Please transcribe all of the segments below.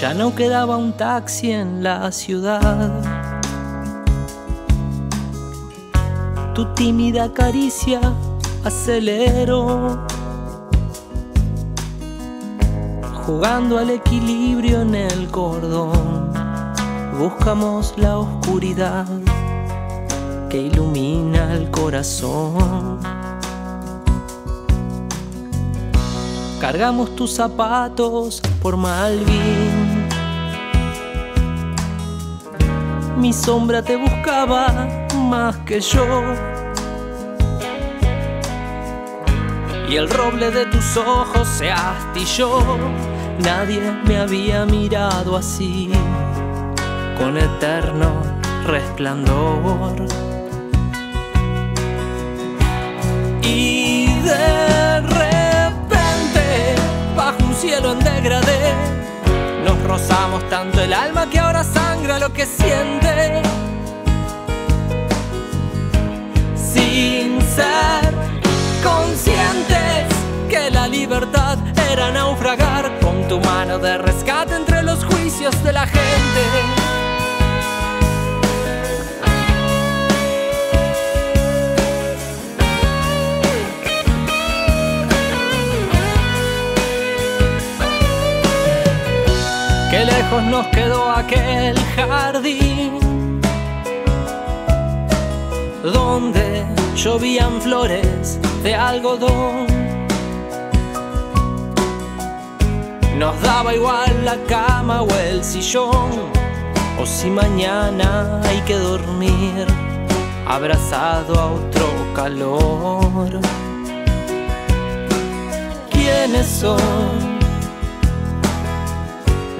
Ya no quedaba un taxi en la ciudad. Tu tímida caricia aceleró, jugando al equilibrio en el cordón. Buscamos la oscuridad que ilumina el corazón. Cargamos tus zapatos por Malvin. Mi sombra te buscaba más que yo. Y el roble de tus ojos se astilló. Nadie me había mirado así, con eterno resplandor. Y de nos rozamos tanto el alma que ahora sangra lo que siente. Sin ser conscientes que la libertad era naufragar con tu mano de rescate entre los juicios de la gente. Qué lejos nos quedó aquel jardín donde llovían flores de algodón. Nos daba igual la cama o el sillón, o si mañana hay que dormir abrazado a otro calor. ¿Quiénes son?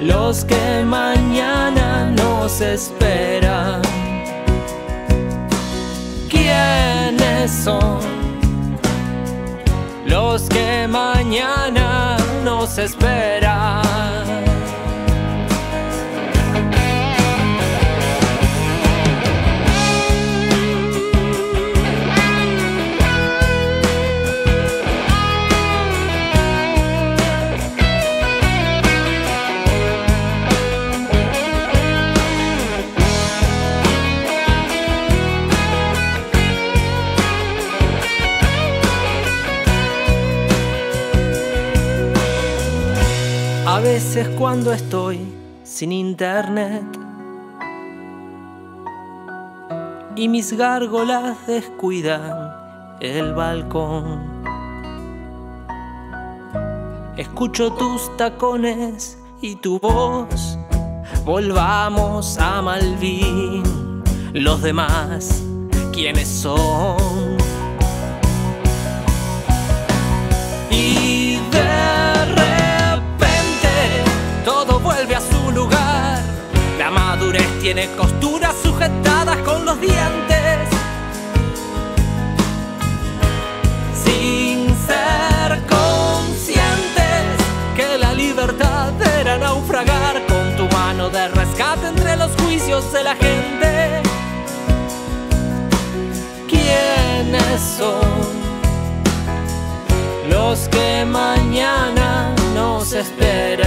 Los que mañana nos esperan. ¿Quiénes son los que mañana nos esperan? A veces cuando estoy sin internet y mis gárgolas descuidan el balcón, escucho tus tacones y tu voz. Volvamos a Malvin, los demás, ¿quiénes son? Tiene costuras sujetadas con los dientes. Sin ser conscientes que la libertad era naufragar con tu mano de rescate entre los juicios de la gente. ¿Quiénes son? los que mañana nos esperan.